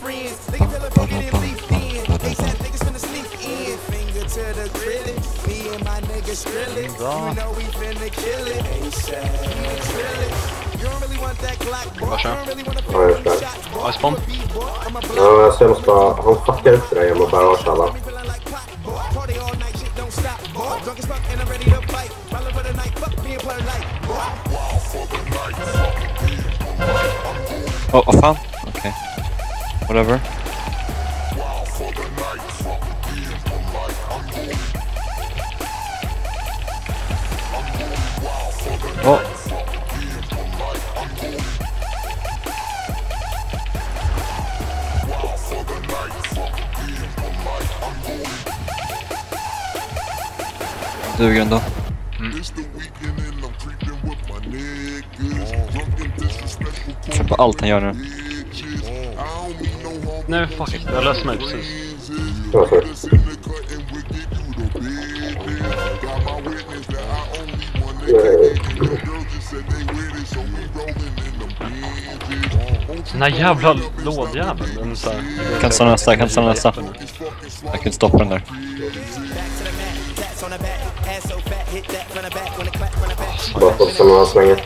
friends. They can tell a nigga didn't leave. They said niggas finna sneak in. Finger to the grilling. Me and my niggas drilling. You know we finna kill it. ASAP. Drill it. You No, jag ser måste bara... Han fuckar efter dig. I'm ready to fight. Oh, vad fan? Okej. Whatever. Åh. Duger ändå. Kör på allt han gör nu. Nu, fuck it. Jag löste mig precis. Sorry. Den här jävla lådjäveln. Den så här... Kan stanna nästa, kan nästa. Jag kan stoppa den där. Bara fortsätta med att svänga.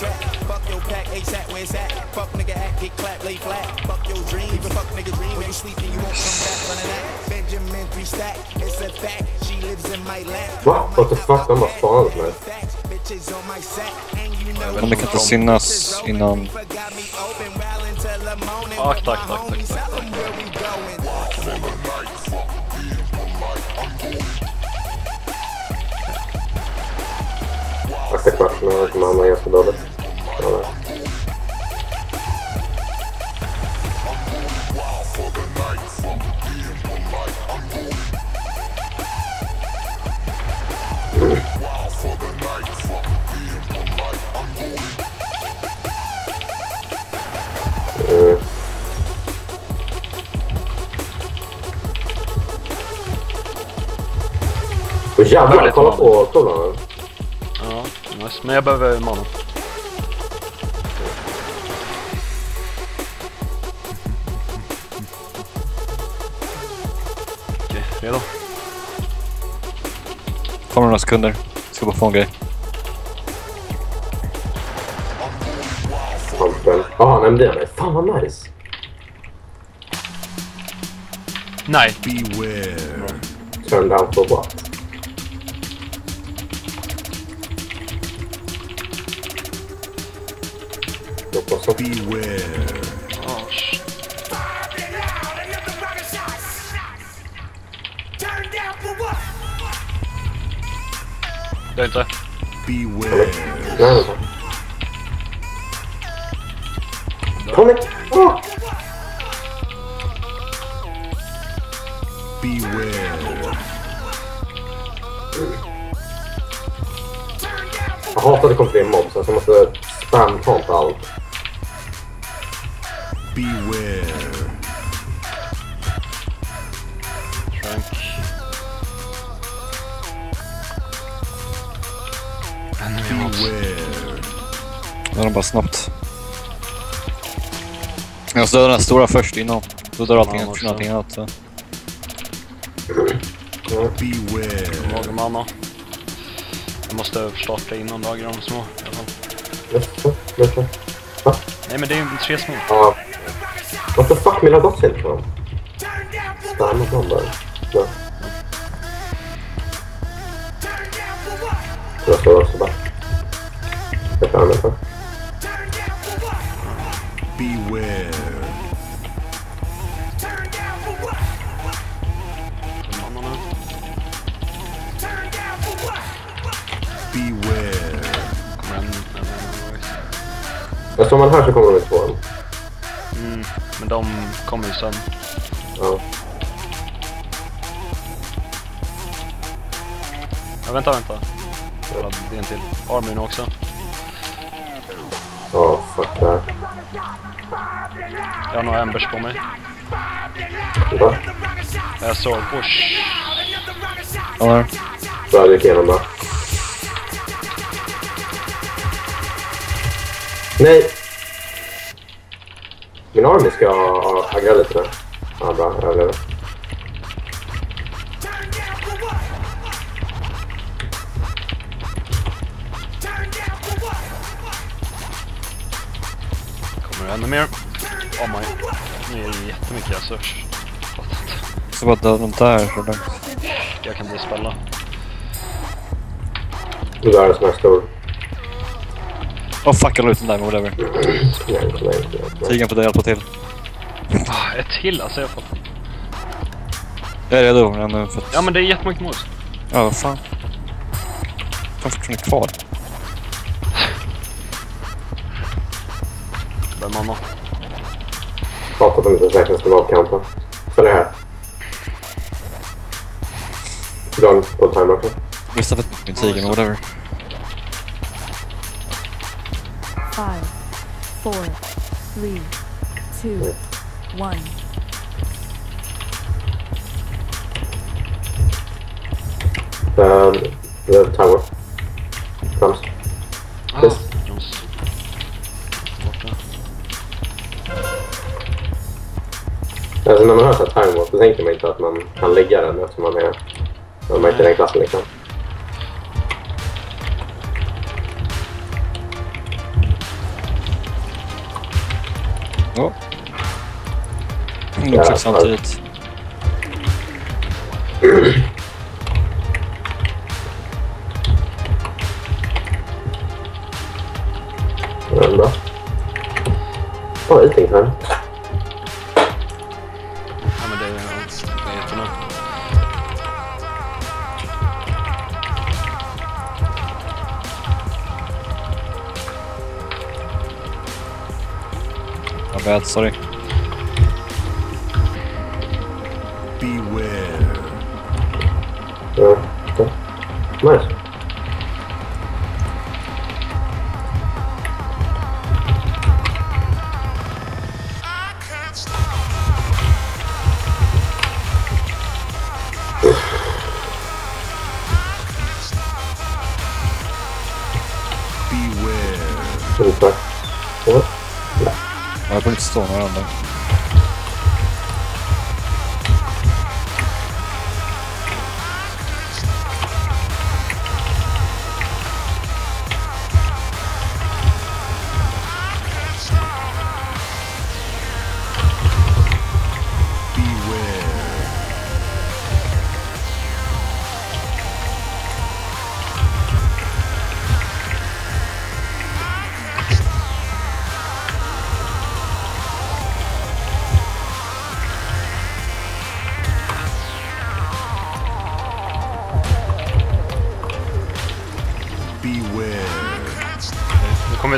jack. Fuck your pack, ASAP, where it's. Fuck nigga act, get clapped, lay flat. Fuck your dream, even fuck nigga dream. When you sleeping, you won't come back from that. Benjamin three stack, it's a fact. She lives in my lap. What? What the fuck? I'm a father, man. Amiket a synas inom... Tack, tack, tack, tack, tack. Asta je prašno, mama, ja sam dobar. Åh jävlar, kolla på kolan. Ja, nice. Men jag behöver mana. Okej, redo? Kommer några sekunder. Ska bara få en grej. Pumpen. Ja, han nämnde mig. Fan vad nice. Nej! Turn down for what? Hoppas att... Oh, shit. Det är inte. Nej, nej, nej. Tony! Åh! Jag hatar att det kommer fler mobs, så jag måste spam-tanta allt. Döda dem bara snabbt. Jag måste döda den här stora först innan. Då dör allting, Ja, allting annat. Så. Många mana. Jag måste starta innan lagra de små i alla fall. Nej men det är ju tre små. Ja. What the fuck, mina dots inte fram? Spamma dem. Ja. Jag står också bara. Man här så kommer de i tvåan. mm, Men de kommer ju sen. Ja. Ja, vänta, vänta. Jag hade en till. Armin också. Ja, fuck det här. Jag har några embers på mig. Va? Jag såg... Oh, sh- Ja. Bra, jag gick igenom det. Nej! Min army ska aggra lite nu. Ja, bra. Jag överlever. Kommer det ännu mer? Oh my. Nu är det jättemycket research. Så bara döda dem där. där. Jag kan dispella. Nu är det som är stor. Åh fuck, jag la ut den där men whatever. Tigern får hjälpa till. Ah, ett till alltså. Jag får... Jag är redo. Men, för att... Ja men det är jättemycket mos. Ja, vad fan. De fortfarande kvar. Där mamma. Inte verkligen ska vara avkanta. Så det här. Dra på timer också. Inte min tiger men whatever. Five, four, three, two, one. Um, the tower. Comes. Ah, Yes. Jones. Borta. Alltså när man hör så här time warp, då tänker man inte att man kan lägga den eftersom man är... Man är inte i den klassen liksom. Nog exakt samtidigt. Ja, den är bra. Åh, eating time. Ja men det är, det är jättebra. My bad, sorry. Jag behöver inte stå några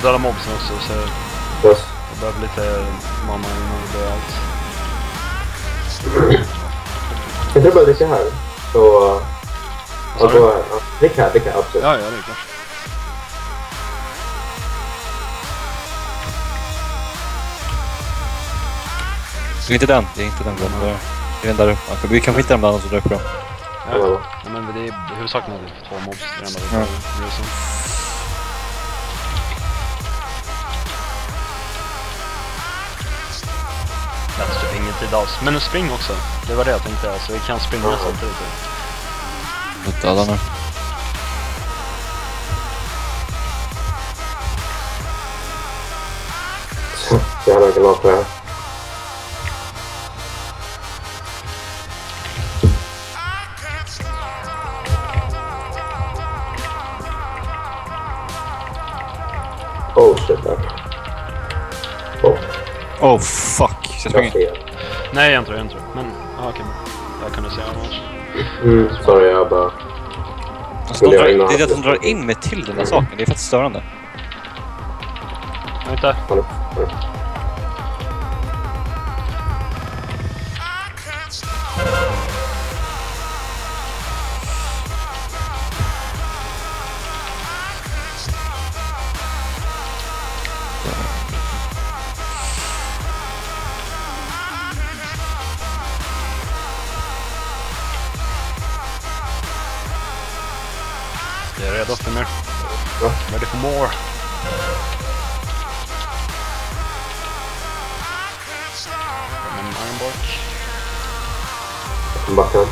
döda mobsen också så Yes. jag behöver lite mamma innan vi dör allt. Jag tror bara dricka här. Så... Ja, Sorry. då... Ja, drick här, drick här. Absolut. Ja, ja det är klart. Det är inte den. Det är inte den bomben. Det är- Det den där uppe. Vi kanske hittar den bland annat där uppe. Ja, Ja. ja, men det är det är två mobs. Det är det enda vi Ja. Är typ ingen tid alls. Men spring också. Det var det jag tänkte. Så vi kan springa Ja. samtidigt. Mot döda nu. Så jävla granat på jag jag springer. ser. Nej, jag tror jag inte det. Men, ja okej. Jag kunde se annars. Mm, sorry, jag bara... Alltså, de drar, jag det är det att de drar in mig till den där saken. Det är faktiskt störande. Vänta. Fan, fan. Jag är redo för mer. Ja. Ready for more. Ironbark. Backen.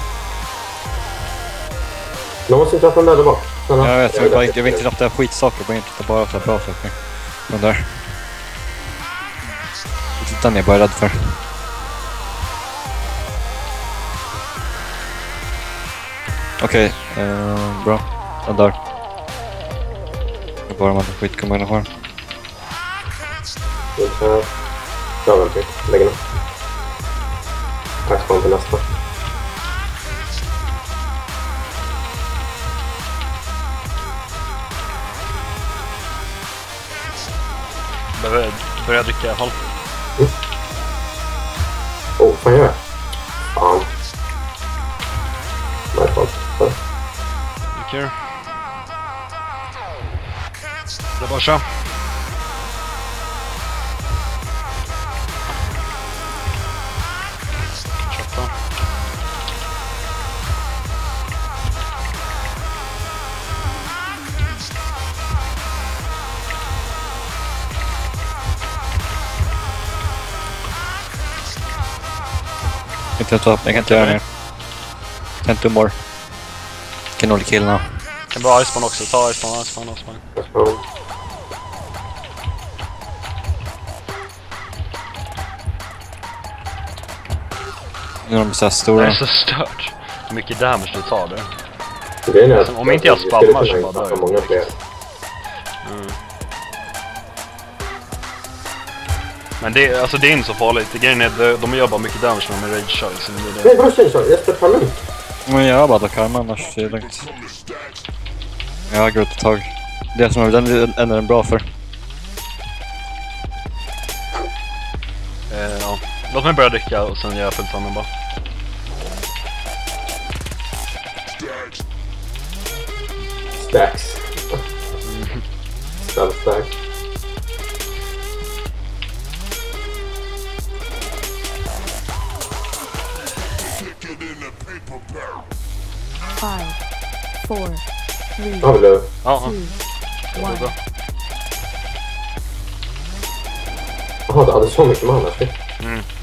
Någon måste inte öppna den där bak. Jag vet, jag vill, bara, jag vill inte knappt skitsaker, jag vill inte titta bara på bra saker. Den där. Den är jag bara rädd för. Okej, eh, bra. Den där. Bara man skitkommuner har. Runt här. Dra den till. Lägg den. Tack till nästa. Börja dricka i Bara. Köpa. Jag kan inte, jag kan inte göra mer. Tänt humor. Kan hålla killarna. Kan bra Iceman också. Ta Iceman, Iceman, Iceman. Nu är de så här Det stora. är så stört. Hur mycket damage du tar där. Grejen är. Alltså, om inte jag spammar så bara dör jag. många fler. Men det, alltså, det är inte så farligt. Grejen är att de- gör bara mycket damage när de är rage kör. Liksom. Det är Nej, det. vadå tjej? Jesper, ta lugnt. Men jag har bara karma annars är det lugnt. Jag har gått ett tag. Det som är den den är den bra för. Låt mig börja dricka och sen gör jag fullt bara. Stacks. Spell stack. Five, four, three, Ja, two, one. Jaha, du hade så mycket mana. Shit.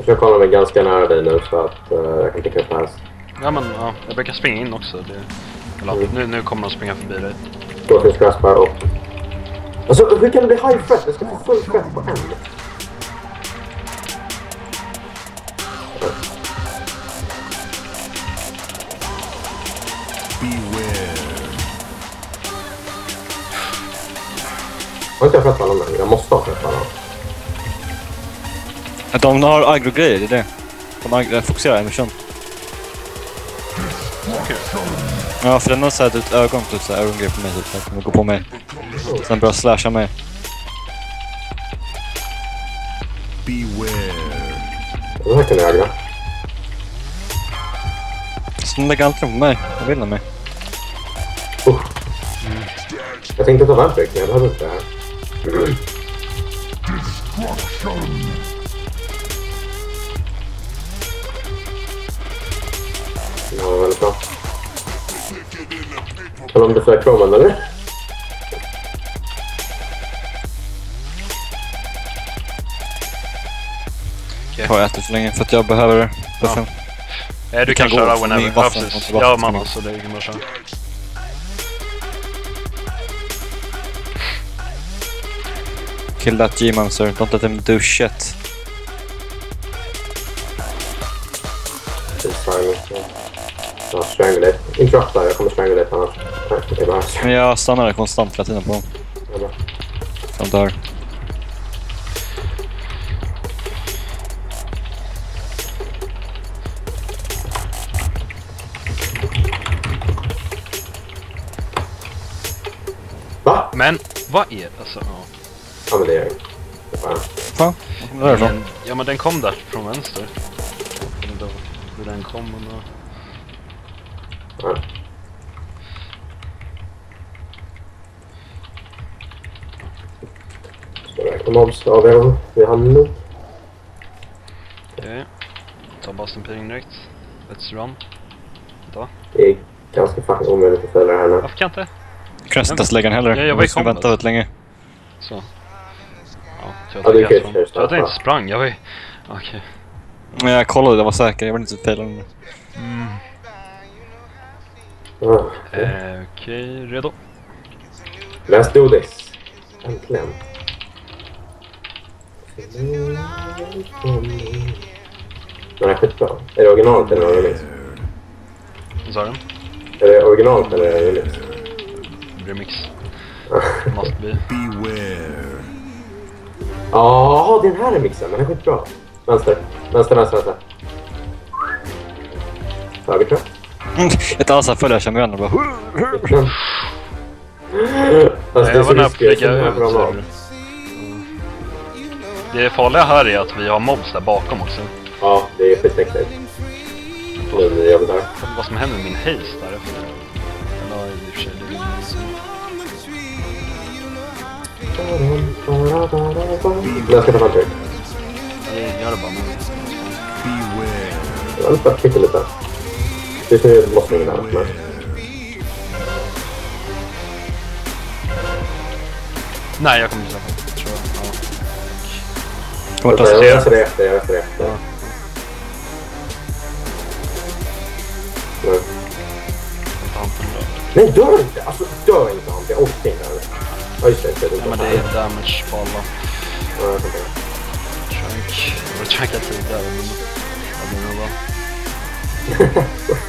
Jag försöker hålla mig ganska nära dig nu så att eh, jag kan picka upp här. Ja men ja, jag brukar springa in också. Det, eller, nu, nu kommer de springa förbi dig. Då finns Graspar och... Alltså, hur kan det bli high threat? Jag ska få full threat på en. Beware. Har inte jag fett alla men jag måste ha fett alla. Att de har agro-grejer, det är det. De ag- fokuserar emission. Ja, för den har såhär ett ögon, typ såhär ögongrej på mig typ. Den kommer gå på mig. Sen börjar slasha mig. Beware. Den här kan jag aggra. Så den lägger alltid på mig. Vad vill den mig? Jag tänkte ta Vampiric men jag behöver inte det här. Ja, väldigt bra. Om du får Chroman eller? Har jag ätit för länge för att jag behöver buffen. Eh, du kan, kan gå köra whenever. Ja precis. Ja man så det kan man köra. Kill that G-monster, don't let him do shit. Men jag stannar konstant hela tiden på dem. Ja, de dör. Va? Men vad är alltså? Ja. Ja, men det är. Det Fan, det därifrån? Men, ja men den kom där från vänster. Jag vet inte hur den kom men... ja. Ja. Ska iväg. Och mobs dem. Vi har nog. Okej. Ta Boston Peering direkt. Let's run. Det är ganska fucking omöjligt att följa det här nu. Varför kan jag inte? Jag kan inte lägga den heller. Ja, jag var i combat. vänta väldigt länge. Så. Ja, tror Ja, jag du ju jag köra tror att jag inte sprang. Jag var ju... Okej. Men jag kollade, jag var säker. Jag vill inte fejla den. Ah, Eh, Okej, redo? Let's do this. Äntligen. Den är skitbra. Är det originalet eller remix? Vad sa du? Är det originalet eller är det remix? Remix. Must be. Beware. Ja, den här remixen. Den är skitbra. Vänster. Vänster, vänster, vänster. Höger tror jag. Ett annat följer jag känner igen och bara... Fast Nej, jag var nära Det farliga här är att vi har mobs där bakom också. Ja, det är skitäckligt. När jag vet inte vad som händer med min haste där efter. Eller i och för sig, det är Jag ska ta fram tryck. det gör det bara. Jag vill bara trycka lite. Just nu måste ingen här. Men... Nej, jag kommer inte träffa. Tror jag. Ja. Kommer ta Jag sig. det efter, jag det efter. Ja. Där. Nej, dör inte! Alltså, dör inte han. Jag orkar inte. Ja, just det. Jag Ja, men det är damage på alla. Ja, jag tänker. Trank. Jag har trankat tidigare men det blir nog bra.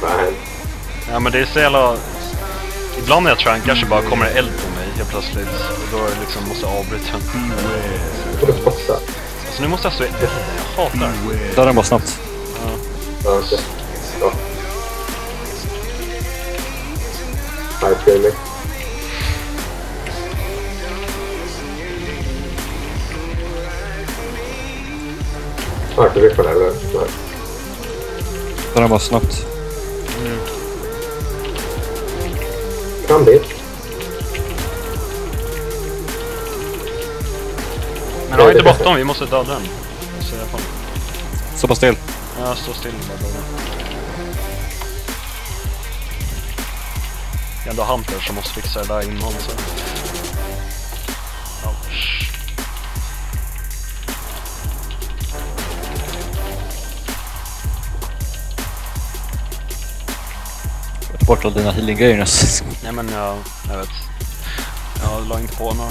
Fan. Ja men det är så jävla... Ibland när jag trankar så bara kommer det eld på mig helt plötsligt. Och då är det liksom måste jag avbryta. Får Alltså nu måste jag elden. Jag hatar det. Döda den bara snabbt. Ja, okej. Ja. Jag fick den här. eller? Nej. Den bara snabbt. Kan bli. Men har inte bottom, vi måste döda den. Så jag får... Så pass still. Ja, stå still bara. Det är ändå Hunter som måste fixa det där innan så. Ouch. Ta bort alla dina healing-grejer nästan. Nej men jag, jag vet. Jag la inte på några.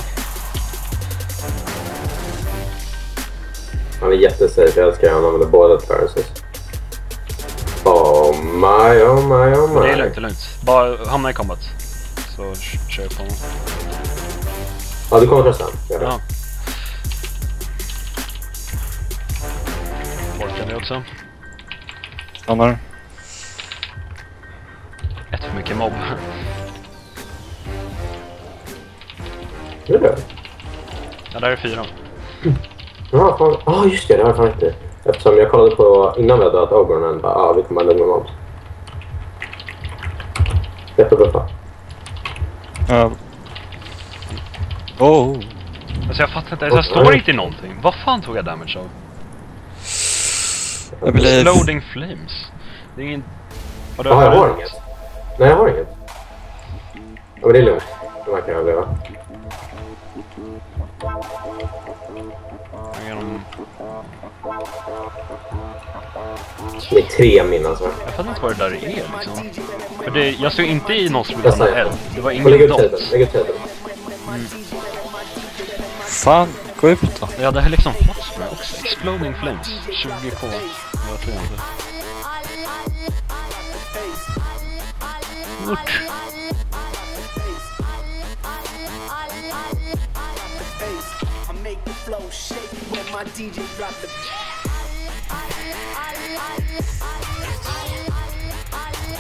Han är jättesafe. Jag älskar han använder båda clearances. Oh my, oh my, oh Men det är my. lugnt, det är lugnt. Bara hamna i combat. Så kör jag på honom. Ja, du kommer först. Ja. Orkar det också. Stannar. Ett för mycket mobb. Gör det? Ja, där är fyra. Ja, fan. Ja, just det. Det har jag fan inte. Eftersom jag kollade på innan vi hade dödat Obernen. Bara, ah, vi kommer lugna mobs. Jättebra. Ja. Oh. Alltså jag fattar inte, jag står inte i någonting. Vad fan tog jag damage av? Jag blev... Exploding flames. Det är ingen... Har du Ja, jag har inget. Nej, jag har inget. Ja, men det är lugnt. De här kan jag överleva. Det är tre min alltså. Jag fattar inte vad det där är liksom. För det, jag stod inte i någon Jag sprutande säger eld. Det var ingen dot. Lägg ut tiden. Fan, gå ut då. Jag hade liksom fått med också. Exploding flames. 20k. Jag tror inte. Urt. My DJ drop the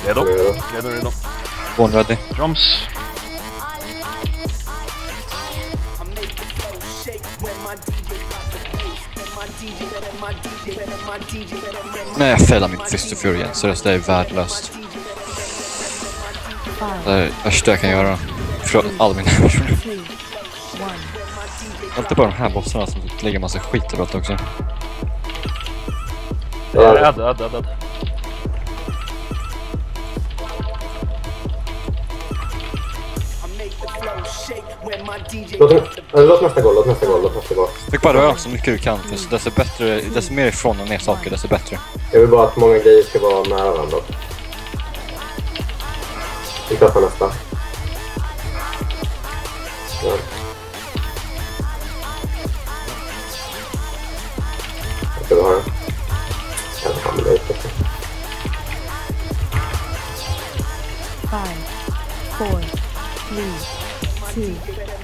Redo? Redo. Redo, redo. One ready. Drums. I make the flow shake when my DJ drop the bass. When my DJ, when my DJ, when my DJ, when my Nej, jag failar mitt Fist of Fury igen. Seriöst, det är värdelöst. Det är det värsta jag kan göra. Förlåt, all min damage. One. Alltid bara de här bossarna som lägger massa skit överallt också. Ja, Add, add, add, add. Låt, nästa gå, låt nästa gå, låt nästa gå. Fick bara röra så mycket du kan, för desto bättre, desto mer ifrån och ner saker, desto bättre. Jag vill bara att många grejer ska vara nära varandra. Vi testar nästa.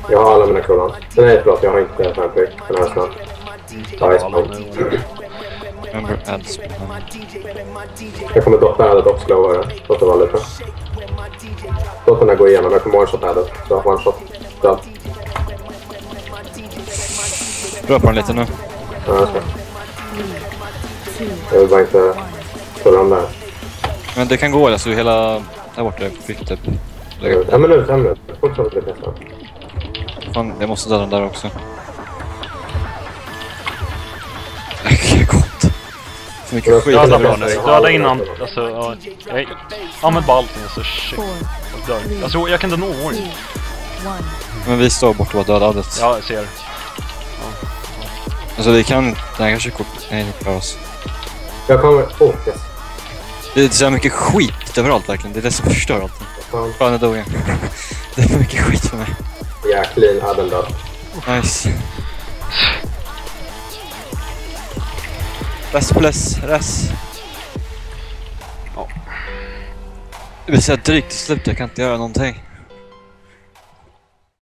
Jag har alla mina coolans. Nej, förlåt. Jag har inte fanpick. Den här. Ja, jag Alla är nu. Remember ads. Jag kommer dotta addet. Låt det vara lite. Låt den här gå igenom. Jag kommer one-shot addet. Så one-shot. Så. Rör på den lite nu. Ja, jag ska. Jag vill bara inte pulla dem där. Men det kan gå, alltså hela... Där borta typ. En minut, en minut. Fortsätt lite nästan. Fan, jag måste döda den där också. Det är gott. För mycket skit. Döda det nu. bäst. Döda innan. Alltså, ja. Nej. Använd bara allting så shit. Jag. Alltså, jag kan inte nå orange. Men vi står borta och dödar allt. Ja, jag ser. Alltså vi kan... Nej, kanske kort... Nej, vi klarar oss. Jag kommer... Oh, yes. Det är så mycket skit överallt verkligen. Det är det som förstör allt. Fan. Fan, jag dog igen. Det är för mycket skit för mig. Ja, clean. Adden död. Nice. Rest plus, rest. Ja. Det blir så drygt i slutet, jag kan inte göra någonting.